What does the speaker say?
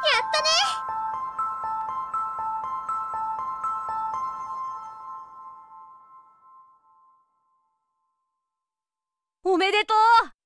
やったね。おめでとう。